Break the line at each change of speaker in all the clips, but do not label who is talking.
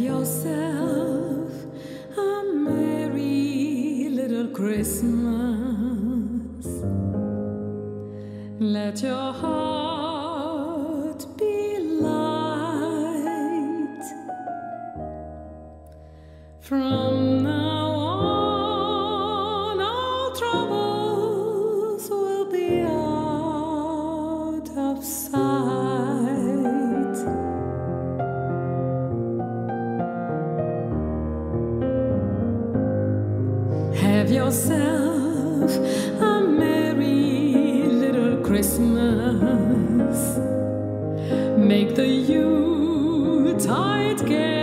yourself a merry little Christmas. Let your heart be light. From now on, all troubles yourself a merry little Christmas. Make the Yuletide gay.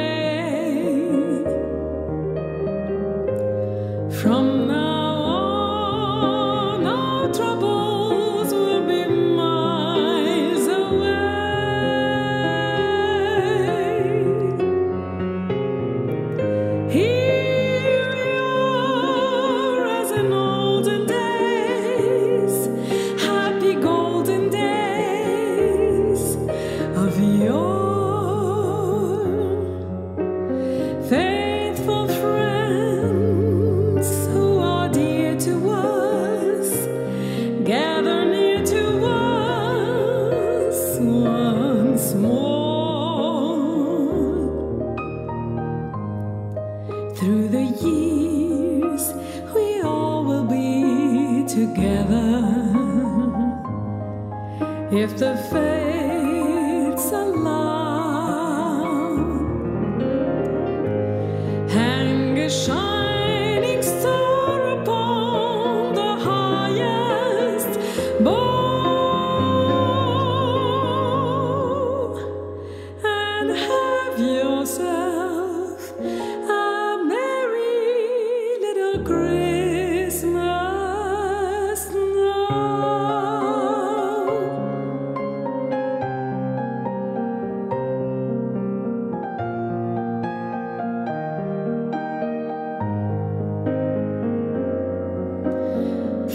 Through the years, we all will be together. If the fates allow,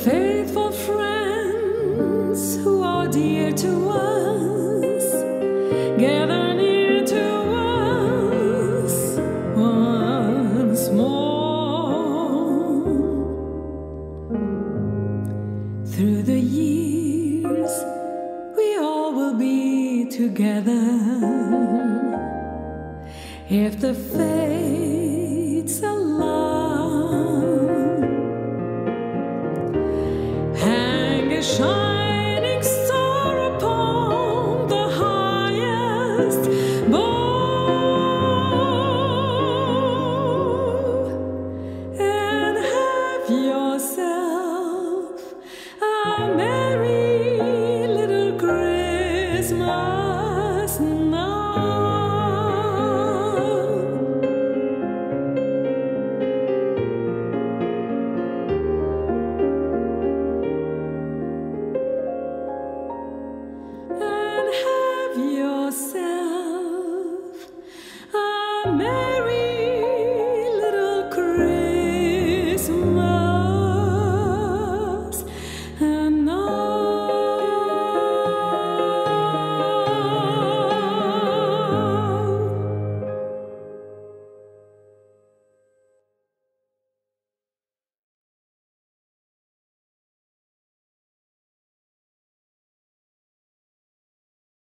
Faithful friends who are dear to us, Through the years, we all will be together. If the fates allow. Hang a shining